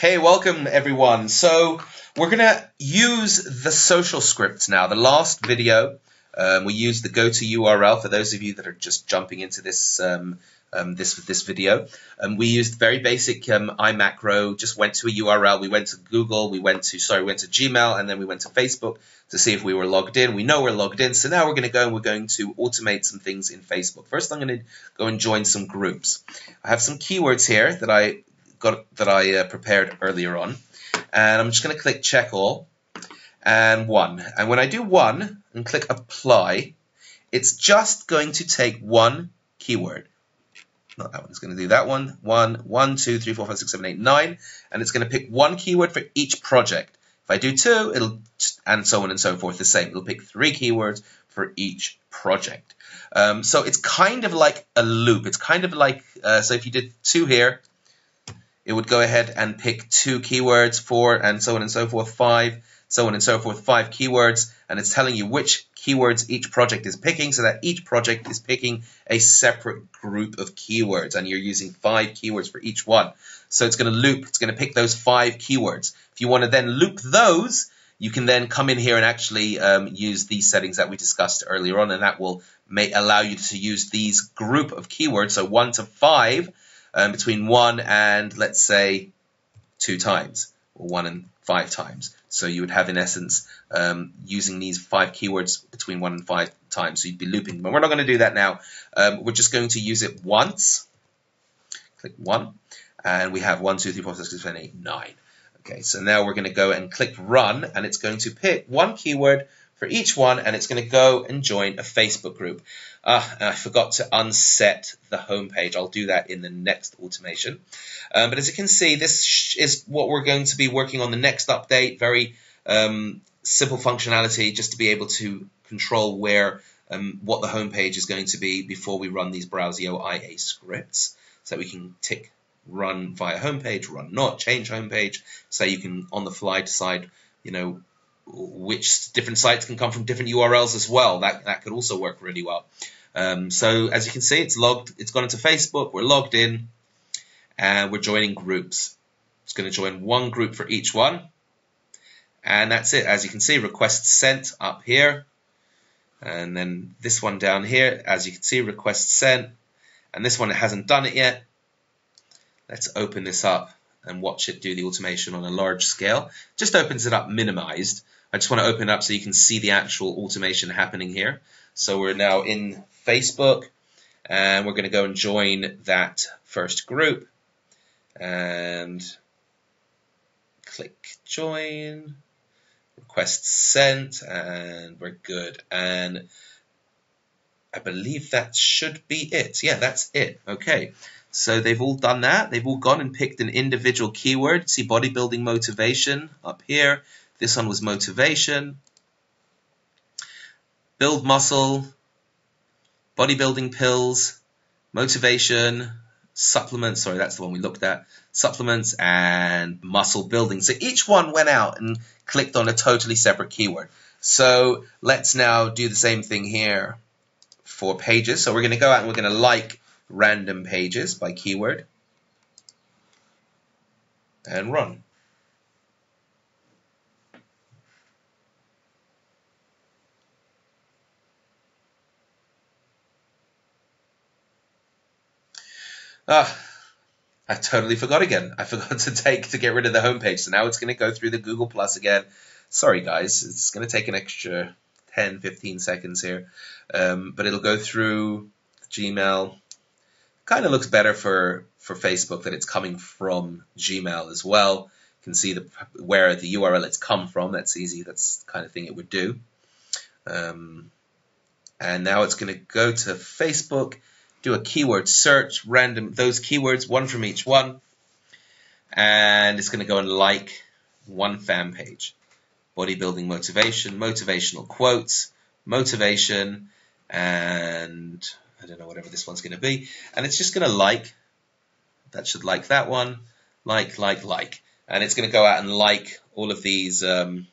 Hey, welcome everyone. So we're gonna use the social scripts now. The last video, um, we used the go to URL for those of you that are just jumping into this um, um, this this video. Um, we used very basic um, iMacro. Just went to a URL. We went to Google. We went to sorry, we went to Gmail, and then we went to Facebook to see if we were logged in. We know we're logged in, so now we're going to go and we're going to automate some things in Facebook. First, I'm going to go and join some groups. I have some keywords here that I got that I uh, prepared earlier on. And I'm just going to click check all and one. And when I do one and click apply, it's just going to take one keyword. Not that one, it's going to do that one. One, one, two, three, four, five, six, seven, eight, nine. And it's going to pick one keyword for each project. If I do two, it'll, and so on and so forth, the same. It'll pick three keywords for each project. Um, so it's kind of like a loop. It's kind of like, uh, so if you did two here, it would go ahead and pick two keywords, four, and so on and so forth, five, so on and so forth, five keywords, and it's telling you which keywords each project is picking, so that each project is picking a separate group of keywords, and you're using five keywords for each one. So it's going to loop, it's going to pick those five keywords. If you want to then loop those, you can then come in here and actually um, use these settings that we discussed earlier on, and that will may allow you to use these group of keywords, so one to five, um, between one and let's say two times or one and five times. So you would have in essence um, using these five keywords between one and five times. So you'd be looping but we're not going to do that now. Um, we're just going to use it once. Click one, and we have one, two, three, four, five, six, seven, eight, nine. Okay, so now we're going to go and click run, and it's going to pick one keyword for each one, and it's going to go and join a Facebook group. Uh, I forgot to unset the home page. I'll do that in the next automation. Um, but as you can see, this is what we're going to be working on the next update. Very um, simple functionality just to be able to control where um, what the home page is going to be before we run these Browsio IA scripts. So we can tick run via homepage, run not, change homepage. So you can on the fly decide, you know, which different sites can come from different URLs as well. That that could also work really well. Um, so as you can see, it's logged. It's gone into Facebook. We're logged in, and we're joining groups. It's going to join one group for each one, and that's it. As you can see, request sent up here, and then this one down here. As you can see, request sent, and this one it hasn't done it yet. Let's open this up and watch it do the automation on a large scale. Just opens it up minimized. I just want to open it up so you can see the actual automation happening here. So we're now in Facebook and we're going to go and join that first group and click join, request sent and we're good. And I believe that should be it. Yeah, that's it. Okay. So they've all done that. They've all gone and picked an individual keyword. See bodybuilding motivation up here. This one was motivation. Build muscle, bodybuilding pills, motivation, supplements. Sorry, that's the one we looked at. Supplements and muscle building. So each one went out and clicked on a totally separate keyword. So let's now do the same thing here for pages. So we're going to go out and we're going to like random pages by keyword and run. Ah, I totally forgot again. I forgot to take to get rid of the homepage. So now it's going to go through the Google Plus again. Sorry, guys. It's going to take an extra 10, 15 seconds here. Um, but it'll go through Gmail, kind of looks better for, for Facebook that it's coming from Gmail as well. You can see the where the URL it's come from. That's easy. That's kind of thing it would do. Um, and now it's going to go to Facebook, do a keyword search, random those keywords, one from each one, and it's going to go and like one fan page. Bodybuilding motivation, motivational quotes, motivation, and I don't know, whatever this one's going to be. And it's just going to like, that should like that one, like, like, like. And it's going to go out and like all of these um,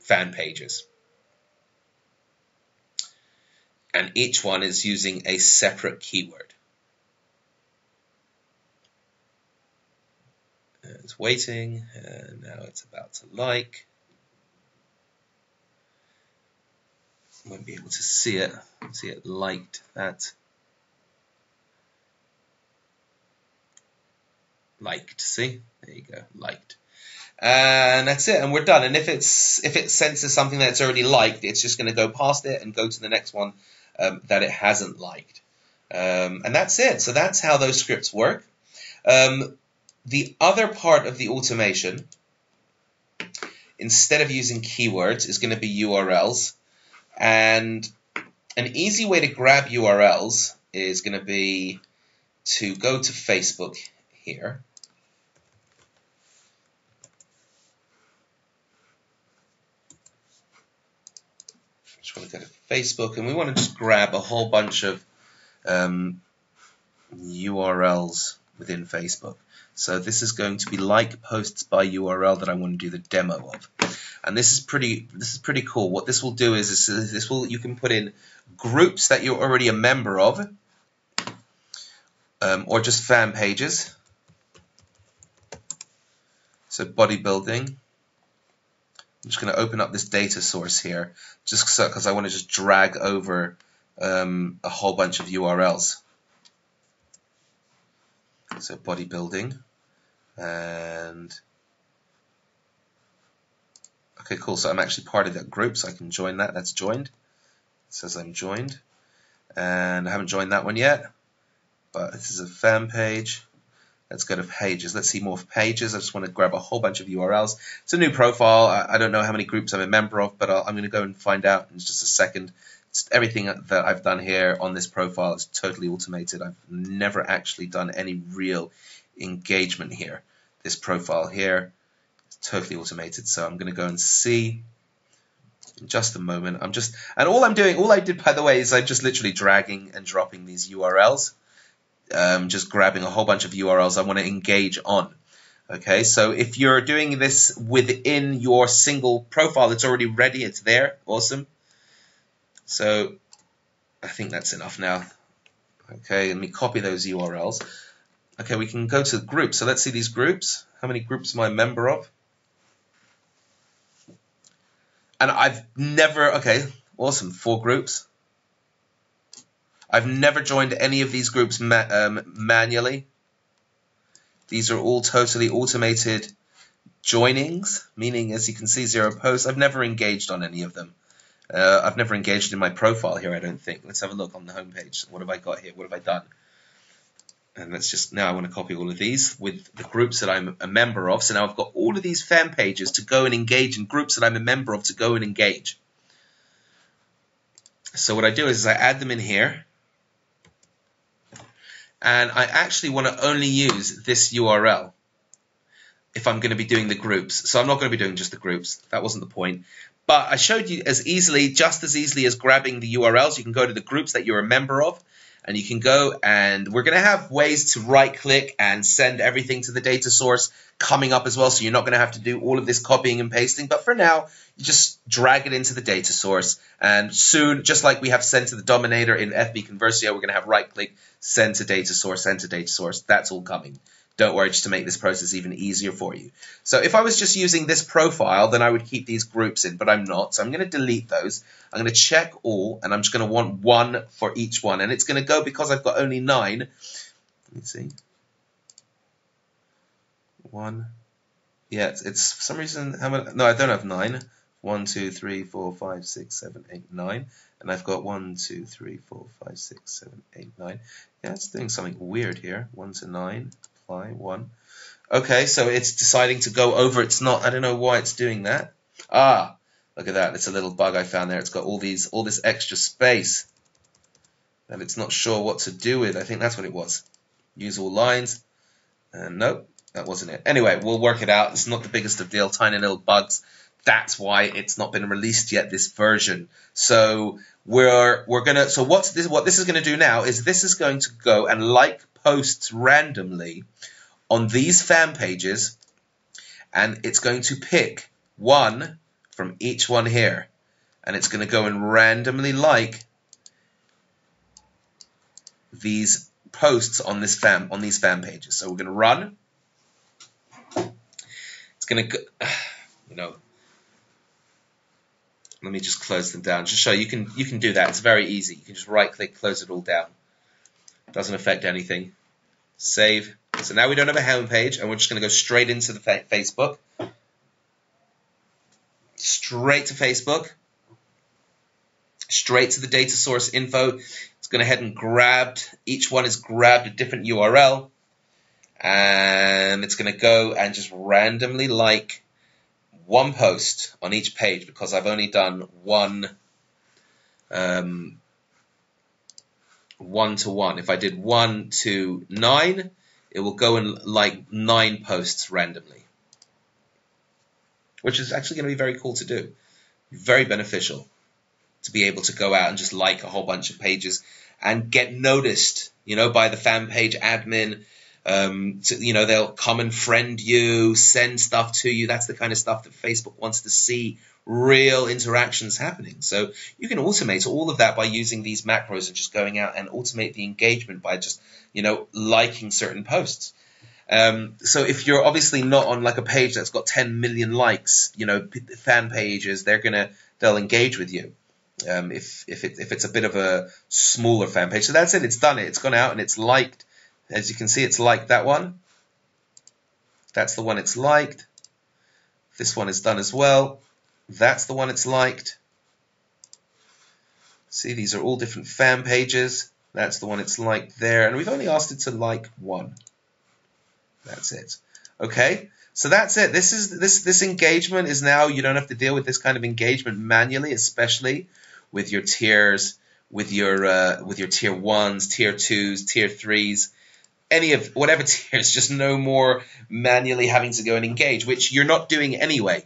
fan pages. And each one is using a separate keyword. It's waiting, and now it's about to like. Won't be able to see it. See it liked that. Liked, see? There you go, liked. And that's it, and we're done. And if it's if it senses something that's already liked, it's just going to go past it and go to the next one um, that it hasn't liked. Um, and that's it. So that's how those scripts work. Um, the other part of the automation, instead of using keywords, is going to be URLs. And an easy way to grab URLs is going to be to go to Facebook here. Just want to go to Facebook, and we want to just grab a whole bunch of um, URLs within Facebook. So this is going to be like posts by URL that I want to do the demo of. And this is pretty this is pretty cool. What this will do is this, this will you can put in groups that you're already a member of um, or just fan pages. So bodybuilding. I'm just going to open up this data source here just because I want to just drag over um, a whole bunch of URLs. So bodybuilding. And okay cool. So I'm actually part of that group so I can join that. That's joined. It says I'm joined. And I haven't joined that one yet but this is a fan page. Let's go to pages. Let's see more pages. I just want to grab a whole bunch of URLs it's a new profile. I, I don't know how many groups I'm a member of but i am going to go and find out in just a second everything that I've done here on this profile is totally automated. I've never actually done any real engagement here. This profile here is totally automated. So I'm going to go and see in just a moment. I'm just, and all I'm doing, all I did by the way, is I'm just literally dragging and dropping these URLs. Um, just grabbing a whole bunch of URLs I want to engage on. Okay, so if you're doing this within your single profile, it's already ready, it's there, awesome. So I think that's enough now. Okay, let me copy those URLs. Okay, we can go to groups. So let's see these groups. How many groups am I a member of? And I've never, okay, awesome, four groups. I've never joined any of these groups ma um, manually. These are all totally automated joinings, meaning as you can see, zero posts. I've never engaged on any of them. Uh, I've never engaged in my profile here, I don't think. Let's have a look on the homepage. What have I got here? What have I done? And let's just, now I want to copy all of these with the groups that I'm a member of. So now I've got all of these fan pages to go and engage in groups that I'm a member of to go and engage. So what I do is, is I add them in here. And I actually want to only use this URL if I'm going to be doing the groups. So I'm not going to be doing just the groups. That wasn't the point. But I showed you as easily, just as easily as grabbing the URLs, you can go to the groups that you're a member of, and you can go and we're going to have ways to right click and send everything to the data source coming up as well. So you're not going to have to do all of this copying and pasting. But for now, you just drag it into the data source. And soon, just like we have sent to the dominator in FB Conversio, we're going to have right click, send to data source, send to data source. That's all coming. Don't worry, just to make this process even easier for you. So if I was just using this profile, then I would keep these groups in, but I'm not. So I'm going to delete those. I'm going to check all, and I'm just going to want one for each one. And it's going to go because I've got only nine. Let me see. One. Yeah, it's, for some reason, how many? No, I don't have nine. One, two, three, four, five, six, seven, eight, nine and I've got one, two, three, four, five, six, seven, eight, nine. Yeah, it's doing something weird here. 1 to 9 multiply 1. Okay, so it's deciding to go over. It's not, I don't know why it's doing that. Ah, look at that. It's a little bug I found there. It's got all these, all this extra space that it's not sure what to do with. I think that's what it was. Use all lines. Uh, nope, that wasn't it. Anyway, we'll work it out. It's not the biggest of deal. Tiny little bugs. That's why it's not been released yet, this version. So we're we're gonna so what's this what this is gonna do now is this is going to go and like posts randomly on these fan pages and it's going to pick one from each one here and it's going to go and randomly like these posts on this fan on these fan pages. So we're going to run It's going to, you know, let me just close them down. Just show you can you can do that. It's very easy. You can just right click, close it all down. Doesn't affect anything. Save. So now we don't have a home page, and we're just going to go straight into the Facebook. Straight to Facebook. Straight to the data source info. It's going to head and grabbed. Each one is grabbed a different URL, and it's going to go and just randomly like one post on each page because I've only done one um, one to one. If I did one to nine, it will go and like nine posts randomly, which is actually going to be very cool to do. Very beneficial to be able to go out and just like a whole bunch of pages and get noticed, you know, by the fan page admin um, to, you know, they'll come and friend you, send stuff to you. That's the kind of stuff that Facebook wants to see real interactions happening. So you can automate all of that by using these macros and just going out and automate the engagement by just, you know, liking certain posts. Um, so if you're obviously not on like a page that's got 10 million likes, you know, fan pages, they're gonna they'll engage with you. Um, if if it, if it's a bit of a smaller fan page, so that's it. It's done it. It's gone out and it's liked as you can see, it's liked that one. That's the one it's liked. This one is done as well. That's the one it's liked. See, these are all different fan pages. That's the one it's liked there. And we've only asked it to like one. That's it. Okay, so that's it. This is this this engagement is now you don't have to deal with this kind of engagement manually, especially with your tiers, with your uh, with your tier ones, tier twos, tier threes any of whatever tiers, just no more manually having to go and engage, which you're not doing anyway.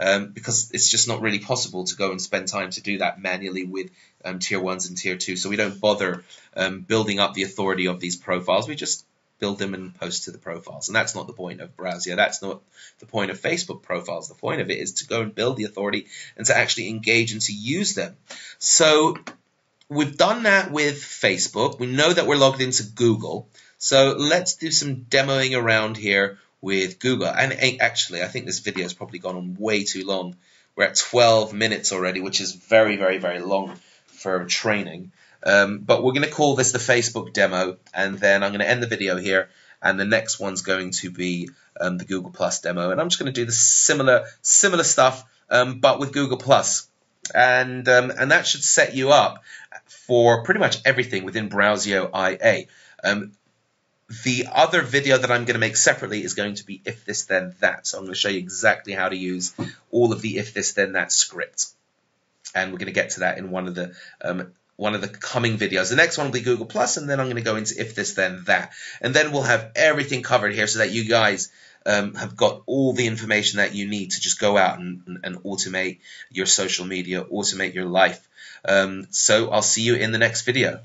Um, because it's just not really possible to go and spend time to do that manually with um, tier ones and tier two. So we don't bother um, building up the authority of these profiles. We just build them and post to the profiles. And that's not the point of Browsio. That's not the point of Facebook profiles. The point of it is to go and build the authority and to actually engage and to use them. So we've done that with Facebook. We know that we're logged into Google. So let's do some demoing around here with Google. And actually, I think this video has probably gone on way too long. We're at 12 minutes already, which is very, very, very long for training. Um, but we're going to call this the Facebook demo, and then I'm going to end the video here, and the next one's going to be um, the Google Plus demo. And I'm just going to do the similar similar stuff, um, but with Google Plus. And, um, and that should set you up for pretty much everything within Browsio IA. The other video that I'm going to make separately is going to be if this then that. So I'm going to show you exactly how to use all of the if this then that scripts. And we're going to get to that in one of the um, one of the coming videos. The next one will be Google Plus, and then I'm going to go into if this then that. And then we'll have everything covered here so that you guys um, have got all the information that you need to just go out and, and, and automate your social media, automate your life. Um, so I'll see you in the next video.